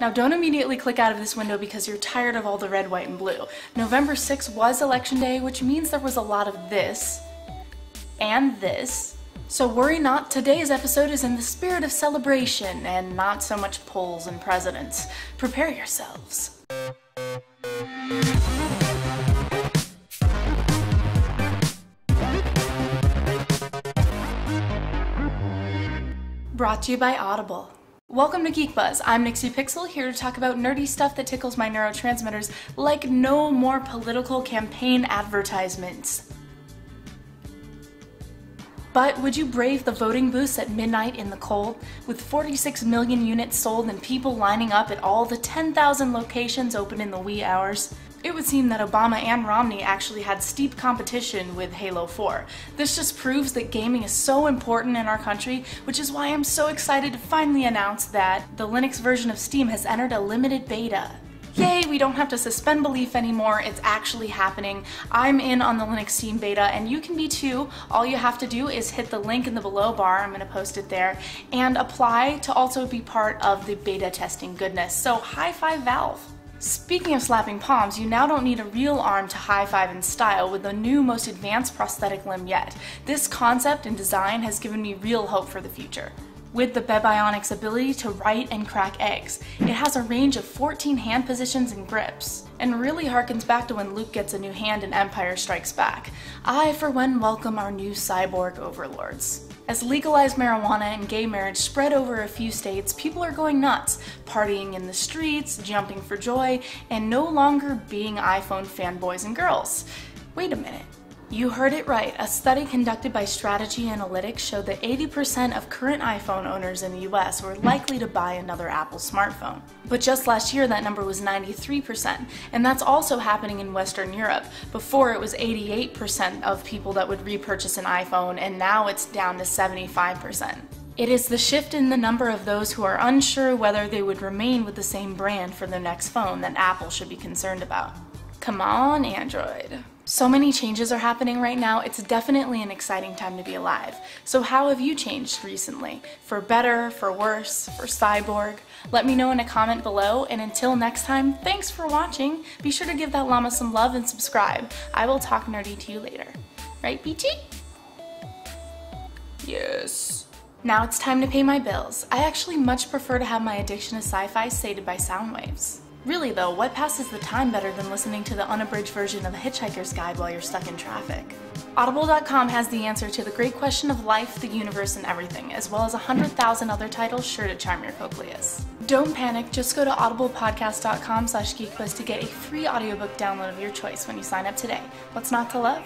Now don't immediately click out of this window because you're tired of all the red, white, and blue. November 6th was election day, which means there was a lot of this and this. So worry not, today's episode is in the spirit of celebration and not so much polls and presidents. Prepare yourselves. Brought to you by Audible. Welcome to Geek Buzz. I'm Nixie Pixel here to talk about nerdy stuff that tickles my neurotransmitters like no more political campaign advertisements. But would you brave the voting booths at midnight in the cold, with 46 million units sold and people lining up at all the 10,000 locations open in the wee hours? It would seem that Obama and Romney actually had steep competition with Halo 4. This just proves that gaming is so important in our country, which is why I'm so excited to finally announce that the Linux version of Steam has entered a limited beta. Yay, we don't have to suspend belief anymore, it's actually happening. I'm in on the Linux Steam beta and you can be too. All you have to do is hit the link in the below bar, I'm gonna post it there, and apply to also be part of the beta testing goodness. So high five Valve. Speaking of slapping palms, you now don't need a real arm to high five in style with the new most advanced prosthetic limb yet. This concept and design has given me real hope for the future. With the Bebionic's ability to write and crack eggs, it has a range of 14 hand positions and grips, and really harkens back to when Luke gets a new hand in Empire Strikes Back. I, for one, welcome our new cyborg overlords. As legalized marijuana and gay marriage spread over a few states, people are going nuts, partying in the streets, jumping for joy, and no longer being iPhone fanboys and girls. Wait a minute. You heard it right. A study conducted by Strategy Analytics showed that 80% of current iPhone owners in the US were likely to buy another Apple smartphone. But just last year, that number was 93%, and that's also happening in Western Europe. Before, it was 88% of people that would repurchase an iPhone, and now it's down to 75%. It is the shift in the number of those who are unsure whether they would remain with the same brand for their next phone that Apple should be concerned about. Come on, Android. So many changes are happening right now, it's definitely an exciting time to be alive. So how have you changed recently? For better, for worse, for cyborg? Let me know in a comment below, and until next time, thanks for watching. Be sure to give that llama some love and subscribe. I will talk nerdy to you later. Right, BT? Yes. Now it's time to pay my bills. I actually much prefer to have my addiction to sci-fi sated by sound waves. Really though, what passes the time better than listening to the unabridged version of The Hitchhiker's Guide while you're stuck in traffic? Audible.com has the answer to the great question of life, the universe, and everything, as well as 100,000 other titles sure to charm your cochleas. Don't panic, just go to audiblepodcast.com slash geekbuzz to get a free audiobook download of your choice when you sign up today. What's not to love?